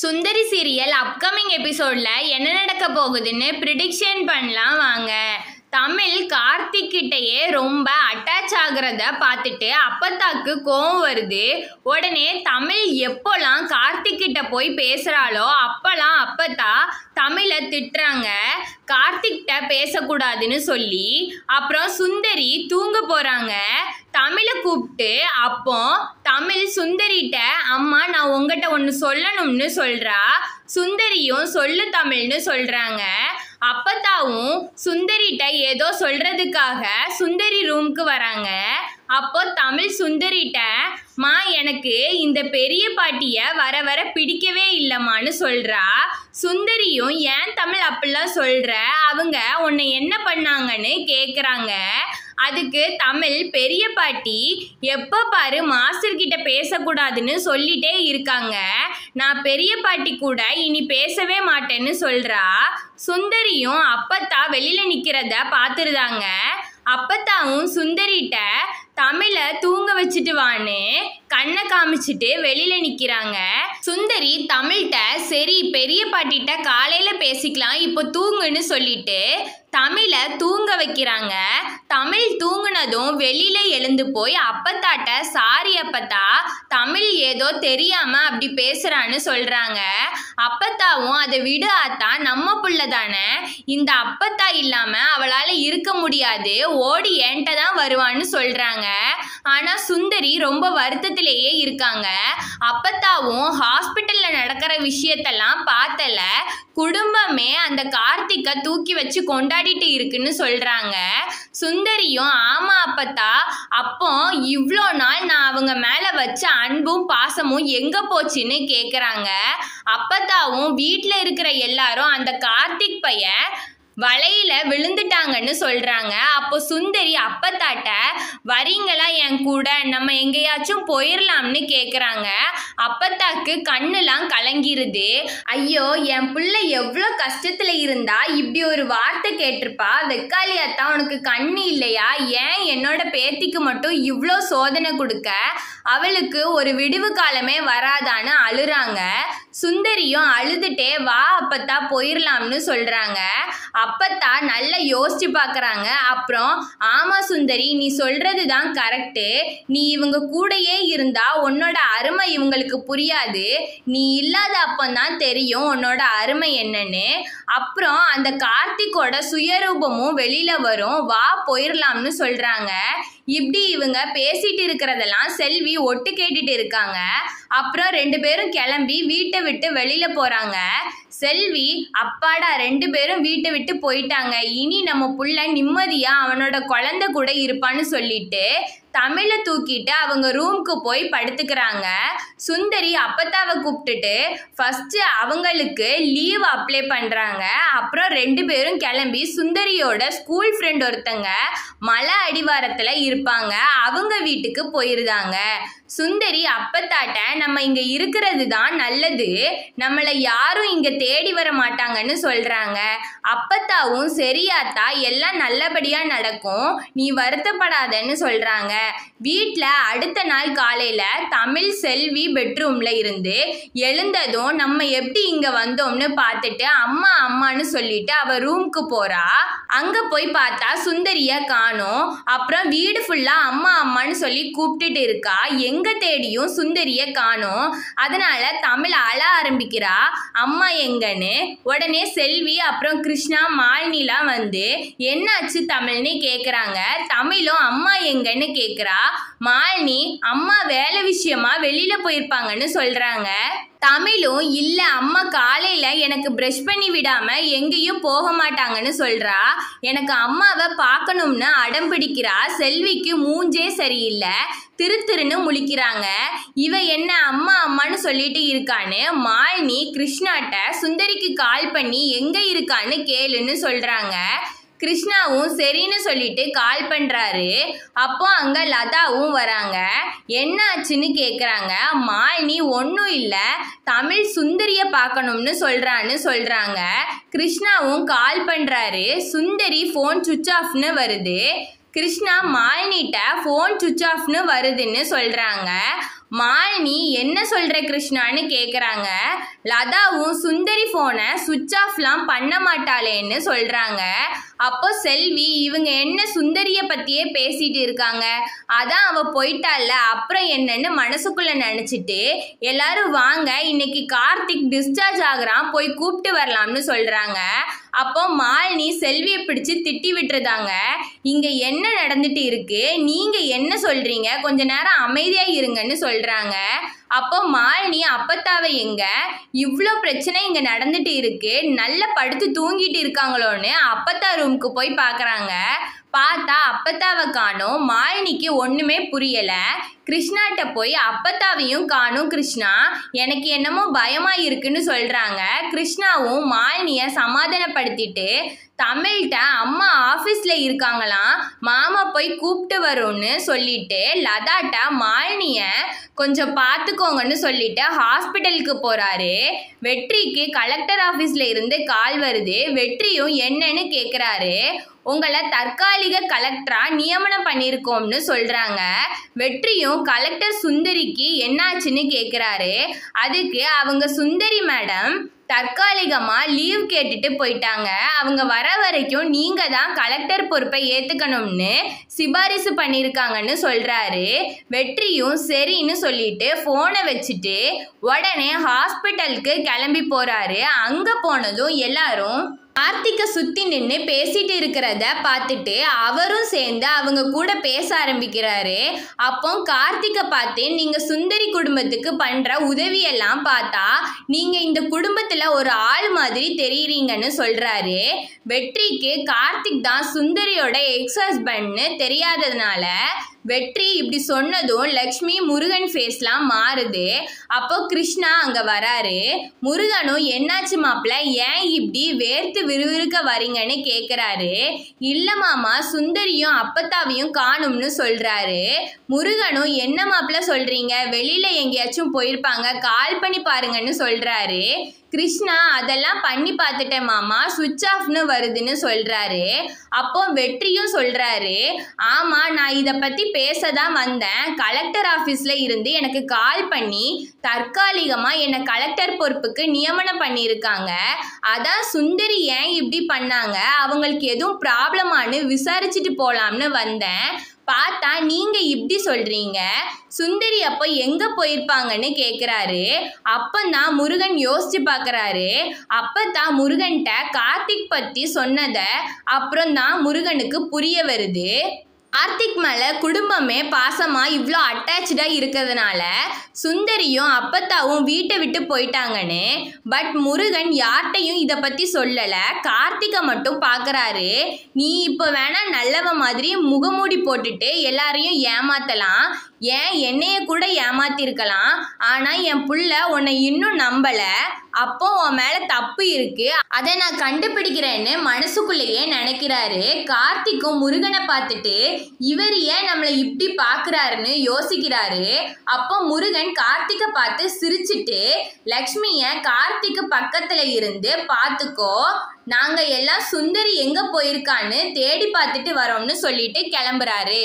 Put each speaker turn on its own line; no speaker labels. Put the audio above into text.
சுந்தரி serial upcoming எபிசோடில் என்ன நடக்க போகுதுன்னு ப்ரிடிக்ஷன் பண்ணலாம் வாங்க. தமிழ் கார்த்திக் கிட்டயே ரொம்ப அட்டாச் ஆகுறத பார்த்துட்டு அப்பத்தாக்கு கோவம் வருது. உடனே தமிழ் எப்போல்லாம் கார்த்திக் கிட்ட போய் பேசுகிறாளோ அப்போல்லாம் அப்பத்தா தமிழை திட்டுறாங்க. கார்த்திக்கிட்ட பேசக்கூடாதுன்னு சொல்லி அப்புறம் சுந்தரி தூங்க போகிறாங்க தமிழை கூப்பிட்டு அப்போ தமிழ் சுந்தரிட்ட அம்மா நான் உங்ககிட்ட ஒன்று சொல்லணும்னு சொல்கிறா சுந்தரியும் சொல்லு தமிழ்னு சொல்கிறாங்க அப்பத்தாவும் சுந்தரிட்ட ஏதோ சொல்கிறதுக்காக சுந்தரி ரூம்க்கு வராங்க. அப்போ தமிழ் சுந்தரிட்ட மா எனக்கு இந்த பெரிய பாட்டியை வர வர பிடிக்கவே இல்லைம்மான்னு சொல்கிறா சுந்தரியும் ஏன் தமிழ் அப்படிலாம் சொல்கிற அவங்க உன்னை என்ன பண்ணாங்கன்னு கேட்குறாங்க அதுக்கு தமிழ் பெரிய பாட்டி எப்போ பாரு மாஸ்டர் கிட்ட பேசக்கூடாதுன்னு சொல்லிட்டே இருக்காங்க. நான் பெரிய பாட்டி கூட இனி பேசவே மாட்டேன்னு சொல்றா. சுந்தரியும் அப்பத்தா வெளியில நிக்கிறத பார்த்துருதாங்க அப்பத்தாவும் சுந்தரிட்ட தமிழை தூங்க வச்சுட்டு வான்னு கண்ணை காமிச்சிட்டு வெளியில நிக்கிறாங்க. சுந்தரி தமிழ்கிட்ட சரி பெரிய பாட்டிகிட்ட காலையில் பேசிக்கலாம் இப்போ தூங்குன்னு சொல்லிட்டு தமிழை தூங்க வைக்கிறாங்க. தமிழ் தூங்குனதும் வெளியில எழுந்து போய் அப்பத்தாட்ட சாரி அப்பத்தா தமிழ் ஏதோ தெரியாம அப்படி பேசுறான்னு சொல்றாங்க. அப்பத்தாவும் அதை விடு ஆத்தா நம்ம புள்ள தானே. இந்த அப்பத்தா இல்லாம அவளால இருக்க முடியாது. ஓடி என்கிட்ட தான் வருவான்னு சொல்றாங்க. ஆனா சுந்தரி ரொம்ப வருத்தத்திலேயே இருக்காங்க. அப்பத்தாவும் ஹாஸ்பிட்டலில் நடக்கிற விஷயத்தெல்லாம் பார்த்தல குடும்பமே அந்த கார்த்திகை தூக்கி வச்சு கொண்டாடிட்டு இருக்குன்னு சொல்கிறாங்க சுந்தரியும் ஆமா அப்பத்தா. அப்போ இவ்வளோ நாள் நான் அவங்க மேலே வச்ச அன்பும் பாசமும் எங்கே போச்சுன்னு கேட்குறாங்க அப்பத்தாவும் வீட்டில் இருக்கிற எல்லாரும் அந்த கார்த்திக் பையன் வலையில விழுந்துட்டாங்கன்னு சொல்றாங்க. அப்போ சுந்தரி அப்பத்தாட்ட வரீங்களா என் கூட? நம்ம எங்கேயாச்சும் போயிடலாம்னு கேக்குறாங்க. அப்பத்தாக்கு கண்ணுலாம் கலங்கிருது. ஐயோ என் பிள்ளை எவ்வளோ கஷ்டத்துல இருந்தா இப்படி ஒரு வார்த்தை கேட்டிருப்பா. வெக்காலியாத்தான் உனக்கு கண்ணு இல்லையா? ஏன் என்னோட பேத்திக்கு மட்டும் இவ்வளோ சோதனை கொடுக்க? அவளுக்கு ஒரு விடிவு காலமே வராதான்னு அழுறாங்க. சுந்தரியும் அழுதுட்டே வா அப்பத்தா போயிடலாம்னு சொல்றாங்க. அப்பத்தா நல்லா யோசிச்சு பார்க்குறாங்க அப்புறம் ஆமா சுந்தரி நீ சொல்றது தான் கரெக்டு நீ இவங்க கூடயே இருந்தா உன்னோட அருமை இவங்களுக்கு புரியாது. நீ இல்லாத அப்பந்தான் தெரியும் உன்னோட அருமை என்னன்னு. அப்புறம் அந்த கார்த்திக்கோட சுயரூபமும் வெளியில வரும். வா போயிடலாம்னு சொல்றாங்க. இப்படி இவங்க பேசிட்டு இருக்கிறதெல்லாம் செல்வி ஒட்டு கேட்டுட்டு இருக்காங்க. அப்புறம் ரெண்டு பேரும் கிளம்பி வீட்டை விட்டு வெளியில போறாங்க. செல்வி அப்பாடா ரெண்டு பேரும் வீட்டை விட்டு போயிட்டாங்க. இனி நம்ம புள்ள நிம்மதியா அவனோட குழந்தை கூட இருப்பான்னு சொல்லிட்டு தமிழை தூக்கிட்டு அவங்க ரூம்க்கு போய் படுத்துக்கிறாங்க. சுந்தரி அப்பத்தாவை கூப்பிட்டுட்டு ஃபஸ்ட்டு அவங்களுக்கு லீவ் அப்ளை பண்ணுறாங்க அப்புறம் ரெண்டு பேரும் கிளம்பி சுந்தரியோட ஸ்கூல் ஃப்ரெண்ட் ஒருத்தங்க மலை அடிவாரத்தில் இருப்பாங்க. அவங்க வீட்டுக்கு போயிருந்தாங்க சுந்தரி அப்பத்தாட்ட நம்ம இங்கே இருக்கிறது தான் நல்லது. நம்மளை யாரும் இங்கே தேடி வர மாட்டாங்கன்னு சொல்கிறாங்க அப்பத்தாவும் சரியாத்தா எல்லாம் நல்லபடியாக நடக்கும். நீ வருத்தப்படாதன்னு சொல்கிறாங்க வீட்டில் அடுத்த நாள் காலையில் தமிழ் செல்வி பெட்ரூமில் இருந்து எழுந்ததும் நம்ம எப்படி இங்கே வந்தோம்னு பார்த்துட்டு அம்மா அம்மான்னு சொல்லிட்டு அவள் ரூமுக்கு போகிறா அங்கே போய் பார்த்தா சுந்தரியை காணோம். அப்புறம் வீடு ஃபுல்லாக அம்மா அம்மான்னு சொல்லி கூப்பிட்டுட்டு இருக்கா. எங்க தேடியும் சுந்தரியை காணோம். அதனால தமிழ் அழ ஆரம்பிக்கிறா. அம்மா எங்கன்னு? உடனே செல்வி அப்புறம் கிருஷ்ணா மாலினிலாம் வந்து என்னாச்சு தமிழ்னு கேட்குறாங்க தமிழும் அம்மா எங்கன்னு கேட்குறா மாலினி அம்மா வேலை விஷயமா வெளியில போயிருப்பாங்கன்னு சொல்றாங்க. தமிழும் இல்லை அம்மா காலையில் எனக்கு ப்ரெஷ் பண்ணி விடாமல் எங்கேயும் போக மாட்டாங்கன்னு சொல்கிறா எனக்கு அம்மாவை பார்க்கணும்னு அடம் பிடிக்கிறா. செல்விக்கு மூஞ்சே சரியில்லை. திரு திருன்னு முழிக்கிறாங்க. இவ என்ன அம்மா அம்மான்னு சொல்லிட்டு இருக்கான்னு மாலினி கிருஷ்ணாட்ட சுந்தரிக்கு கால் பண்ணி எங்கே இருக்கான்னு கேளுன்னு சொல்கிறாங்க கிருஷ்ணாவும் சரின்னு சொல்லிட்டு கால் பண்ணுறாரு அப்போ அங்கே லதாவும் வராங்க. என்ன ஆச்சுன்னு கேட்குறாங்க மாலினி ஒன்றும் இல்லை. தமிழ் சுந்தரியை பார்க்கணும்னு சொல்கிறான்னு சொல்கிறாங்க கிருஷ்ணாவும் கால் பண்ணுறாரு சுந்தரி ஃபோன் சுவிச் ஆஃப்னு வருது. கிருஷ்ணா மாலினிட்ட ஃபோன் சுவிச் ஆஃப்னு வருதுன்னு சொல்கிறாங்க மாலினி என்ன சொல்கிற கிருஷ்ணான்னு கேட்குறாங்க லதாவும் சுந்தரி ஃபோனை சுவிட்ச் ஆஃப்லாம் பண்ண மாட்டாளேன்னு சொல்கிறாங்க அப்போ செல்வி இவங்க என்ன சுந்தரிய பத்தியே பேசிட்டு இருக்காங்க? அதான் அவ போயிட்டால அப்புறம் என்னன்னு மனசுக்குள்ள நினைச்சிட்டு எல்லாரும் வாங்க இன்னைக்கு கார்த்திக் டிஸ்சார்ஜ் ஆகுறான் போய் கூப்பிட்டு வரலாம்னு சொல்றாங்க. அப்போ மாலினி செல்வியை பிடிச்சு திட்டி விட்டுருதாங்க. இங்க என்ன நடந்துட்டு இருக்கு? நீங்க என்ன சொல்றீங்க? கொஞ்ச நேரம் அமைதியா இருங்கன்னு சொல்றாங்க. அப்போ மாலினி அப்பத்தாவை எங்க? இவ்வளோ பிரச்சனை இங்கே நடந்துட்டு இருக்கு. நல்ல படுத்து தூங்கிட்டு இருக்காங்களோன்னு அப்பத்தா ரூமுக்கு போய் பார்க்குறாங்க பார்த்தா அப்பத்தாவை காணும். மாலினிக்கு ஒன்றுமே புரியலை. கிருஷ்ணாட்ட போய் அப்பத்தாவையும் காணும் கிருஷ்ணா. எனக்கு என்னமோ பயமாக இருக்குன்னு சொல்கிறாங்க கிருஷ்ணாவும் மாலினியை சமாதானப்படுத்திட்டு தமிழ்கிட்ட அம்மா ஆஃபீஸில் இருக்காங்களாம். மாமா போய் கூப்பிட்டு வரும்னு சொல்லிட்டு லதாட்ட மாலினிய கொஞ்சம் பார்த்துக்கோங்கன்னு சொல்லிட்டு ஹாஸ்பிட்டலுக்கு போகிறாரு வெற்றிக்கு கலெக்டர் ஆஃபீஸில் இருந்து கால் வருது. வெற்றியும் என்னன்னு கேட்குறாரு உங்களை தற்காலிக கலெக்டராக நியமனம் பண்ணியிருக்கோம்னு சொல்கிறாங்க வெற்றியும் கலெக்டர் சுந்தரிக்கு என்னாச்சுன்னு கேட்குறாரு அதுக்கு அவங்க சுந்தரி மேடம் தற்காலிகமாக லீவ் கேட்டுட்டு போயிட்டாங்க. அவங்க வர வரைக்கும் நீங்கள் தான் கலெக்டர் பொறுப்பை ஏற்றுக்கணும்னு சிபாரிசு பண்ணியிருக்காங்கன்னு சொல்கிறாரு வெற்றியும் சரின்னு சொல்லிட்டு ஃபோனை வச்சுட்டு உடனே ஹாஸ்பிட்டலுக்கு கிளம்பி போகிறாரு அங்கே போனதும் எல்லாரும் கார்த்திகை சுத்தி நின்று பேசிட்டு இருக்கிறத பார்த்துட்டு அவரும் சேர்ந்து அவங்க கூட பேச ஆரம்பிக்கிறாரு. அப்போ கார்த்திகை பார்த்து நீங்க சுந்தரி குடும்பத்துக்கு பண்ற உதவியெல்லாம் பார்த்தா நீங்க இந்த குடும்பத்துல ஒரு ஆள் மாதிரி தெரியுறீங்கன்னு சொல்றாரு. வெற்றிக்கு கார்த்திக் தான் சுந்தரியோட எக்ஸ் ஹஸ்பண்ட்னு தெரியாததுனால வெற்றி இப்படி சொன்னதும் லக்ஷ்மி முருகன் ஃபேஸ்லாம் மாறுது. அப்போ கிருஷ்ணா அங்கே வராரு. முருகனும் என்னாச்சு மாப்பிள்ள ஏன் இப்படி வேர்த்து விறுவிறுக்க வரீங்கன்னு கேட்குறாரு இல்லை மாமா சுந்தரியும் அப்பத்தாவையும் காணும்னு சொல்கிறாரு முருகனும் என்ன மாப்பிள்ள சொல்கிறீங்க வெளியில் எங்கேயாச்சும் போயிருப்பாங்க. கால் பண்ணி பாருங்கன்னு சொல்கிறாரு கிருஷ்ணா அதெல்லாம் பண்ணி பார்த்துட்டேன் மாமா. சுவிட்ச் ஆஃப்னு வருதுன்னு சொல்கிறாரு அப்போ வெற்றியும் சொல்கிறாரு ஆமாம் நான் இதை பற்றி பேச தான் வந்தேன். கலெக்டர் ஆஃபீஸில் இருந்து எனக்கு கால் பண்ணி தற்காலிகமாக என்னை கலெக்டர் பொறுப்புக்கு நியமனம் பண்ணியிருக்காங்க. அதான் சுந்தரி ஏன் இப்படி பண்ணாங்க? அவங்களுக்கு எதுவும் ப்ராப்ளமானு விசாரிச்சுட்டு போகலாம்னு வந்தேன். பார்த்தா நீங்க இப்படி சொல்றீங்க? சுந்தரி அப்போ எங்க போயிருப்பாங்கன்னு கேக்குறாரு. அப்பந்தான் முருகன் யோசிச்சு அப்போ அப்பதான் முருகன்கிட்ட கார்த்திக் பத்தி சொன்னத அப்புறம் தான் முருகனுக்கு புரிய வருது. கார்த்திக் மேலே குடும்பமே பாசமாக இவ்வளோ அட்டாச்சாக இருக்கிறதுனால சுந்தரியும் அப்பத்தாவும் வீட்டை விட்டு போயிட்டாங்கன்னு. பட் முருகன் யார்கிட்டையும் இதை பற்றி சொல்லலை. கார்த்திகை மட்டும் பார்க்குறாரு நீ இப்போ வேணால் நல்லவ மாதிரி முகமூடி போட்டுட்டு எல்லாரையும் ஏமாத்தலாம். ஏன் என்னைய கூட ஏமாத்திருக்கலாம். ஆனால் என் புள்ள உன்னை இன்னும் நம்பலை. அப்போ உன் மேல தப்பு இருக்கு. அதை நான் கண்டுபிடிக்கிறேன்னு மனசுக்குள்ளேயே நினைக்கிறாரு. கார்த்திக்கும் முருகனை பார்த்துட்டு இவர் ஏன் நம்மளை இப்படி பாக்குறாருன்னு யோசிக்கிறாரு. அப்போ முருகன் கார்த்திகை பார்த்து சிரிச்சிட்டு லக்ஷ்மிய கார்த்திக்கு பக்கத்துல இருந்து பார்த்துக்கோ. நாங்க எல்லாம் சுந்தரி எங்க போயிருக்கான்னு தேடி பார்த்துட்டு வரோம்னு சொல்லிட்டு கிளம்புறாரு.